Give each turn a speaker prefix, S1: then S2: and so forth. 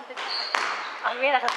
S1: 안 됐어. 아, 위에 나갔어.